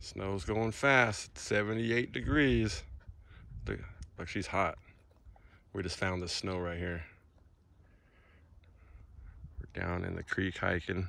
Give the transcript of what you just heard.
Snow's going fast. 78 degrees. Look, look, she's hot. We just found the snow right here. We're down in the creek hiking.